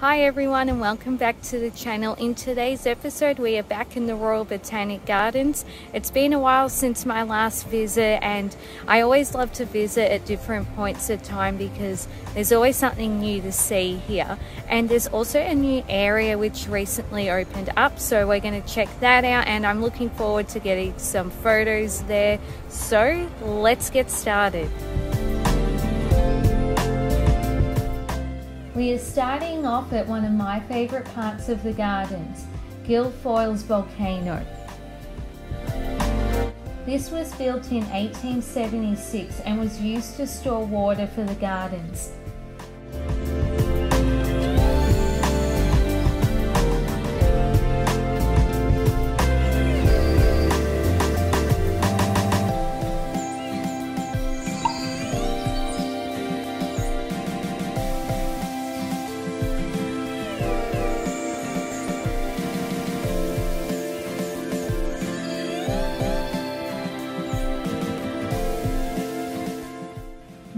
Hi everyone and welcome back to the channel. In today's episode we are back in the Royal Botanic Gardens. It's been a while since my last visit and I always love to visit at different points of time because there's always something new to see here. And there's also a new area which recently opened up so we're going to check that out and I'm looking forward to getting some photos there. So let's get started. We are starting off at one of my favourite parts of the gardens, Guilfoyle's Volcano. This was built in 1876 and was used to store water for the gardens.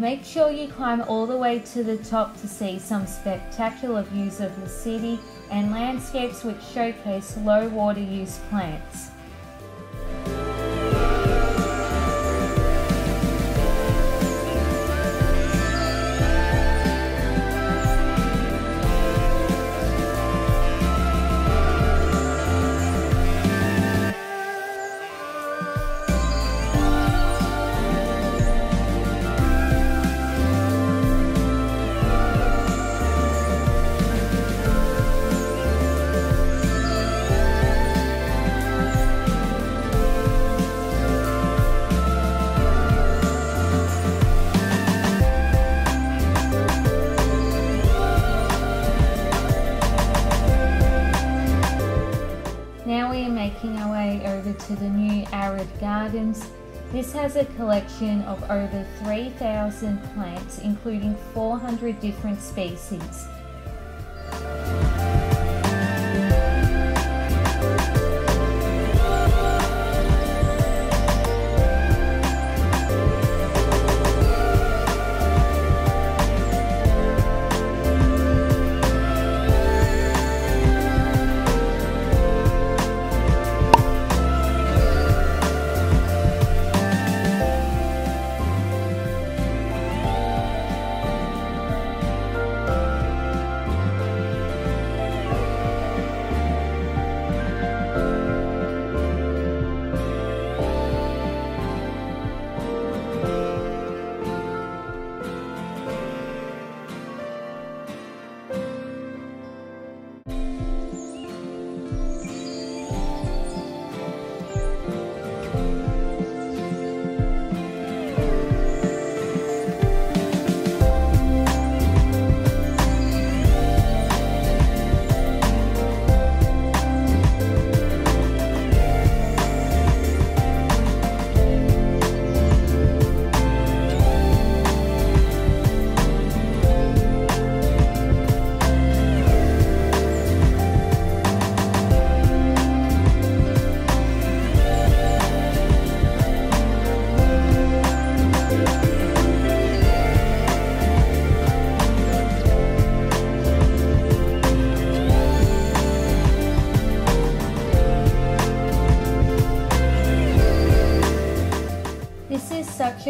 Make sure you climb all the way to the top to see some spectacular views of the city and landscapes which showcase low water use plants. Gardens. This has a collection of over 3,000 plants, including 400 different species.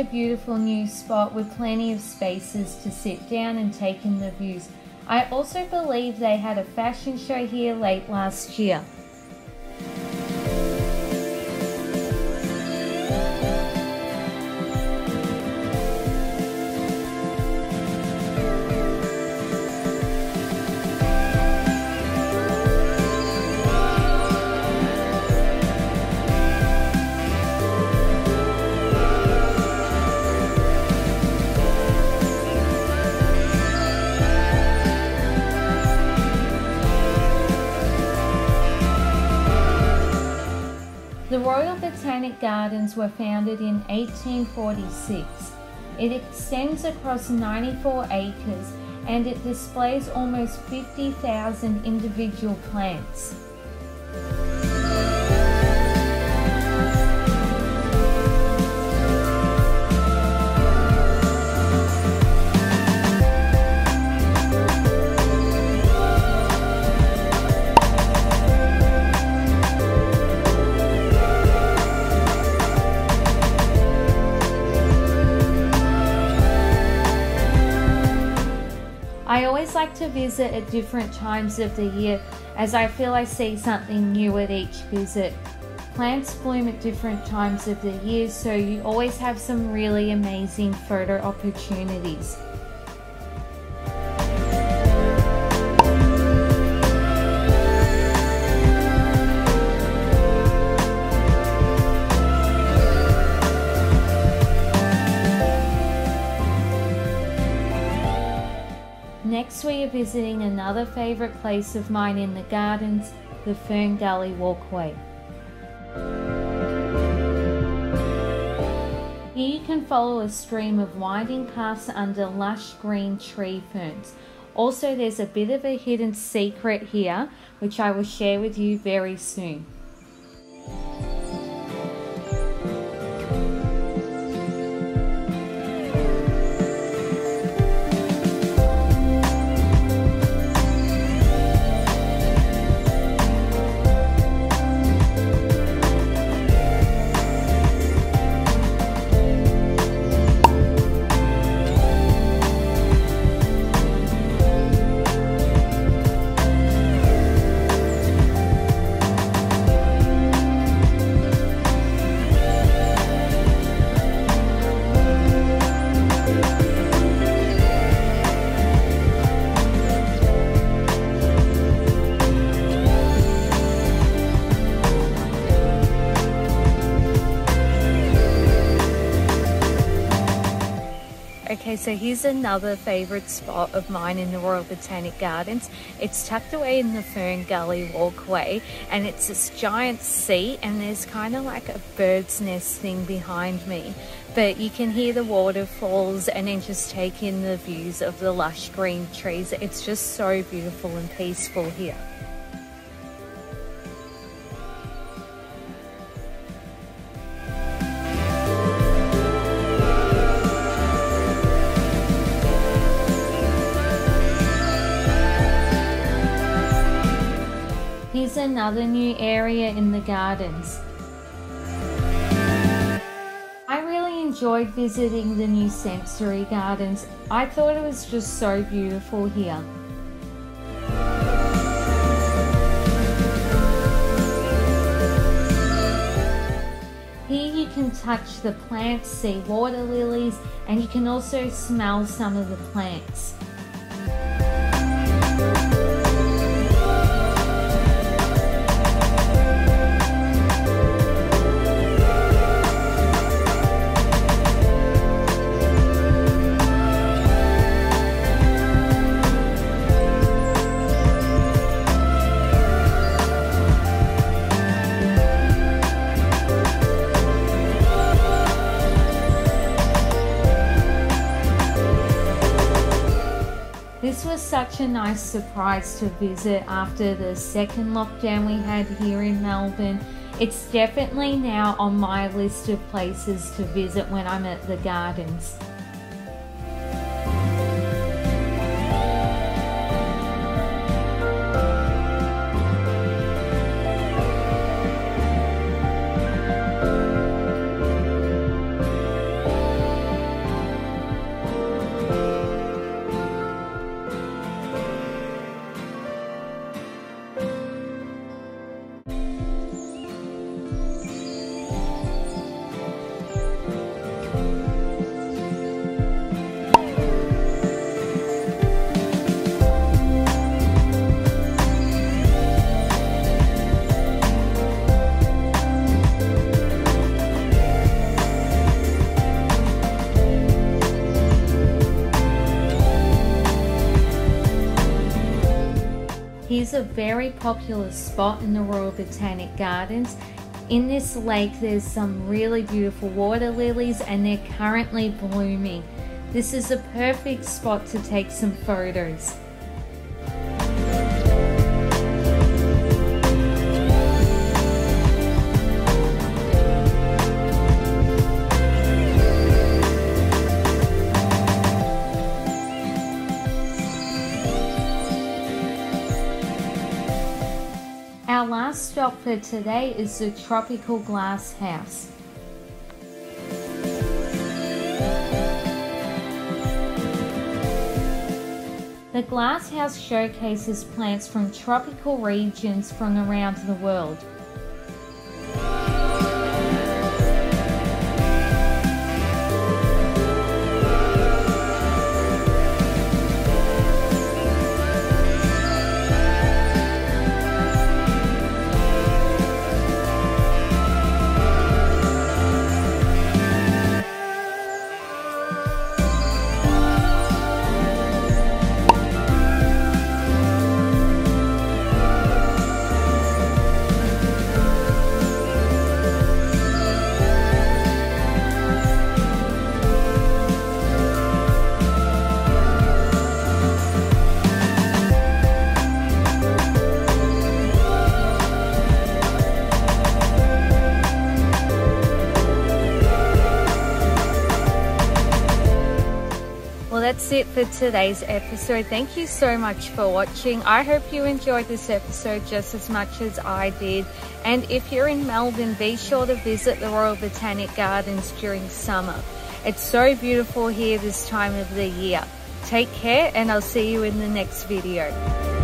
A beautiful new spot with plenty of spaces to sit down and take in the views. I also believe they had a fashion show here late last year. Royal Botanic Gardens were founded in 1846. It extends across 94 acres and it displays almost 50,000 individual plants. Like to visit at different times of the year as I feel I see something new at each visit. Plants bloom at different times of the year, so you always have some really amazing photo opportunities. Next we are visiting another favourite place of mine in the gardens, the Fern Gully Walkway. Here you can follow a stream of winding paths under lush green tree ferns. Also there's a bit of a hidden secret here which I will share with you very soon. Okay, so here's another favourite spot of mine in the Royal Botanic Gardens. It's tucked away in the Fern Gully walkway and it's this giant seat and there's kind of like a bird's nest thing behind me. But you can hear the waterfalls and then just take in the views of the lush green trees. It's just so beautiful and peaceful here. Here's another new area in the gardens. I really enjoyed visiting the new sensory gardens. I thought it was just so beautiful here. Here you can touch the plants, see water lilies, and you can also smell some of the plants. Such a nice surprise to visit after the second lockdown we had here in Melbourne. It's definitely now on my list of places to visit when I'm at the gardens. Here's a very popular spot in the Royal Botanic Gardens. In this lake there's some really beautiful water lilies and they're currently blooming. This is a perfect spot to take some photos. For today is the Tropical Glass House. The glasshouse showcases plants from tropical regions from around the world. For today's episode. Thank you so much for watching. I hope you enjoyed this episode just as much as I did. And if you're in Melbourne, be sure to visit the Royal Botanic Gardens during summer. It's so beautiful here this time of the year. Take care and I'll see you in the next video.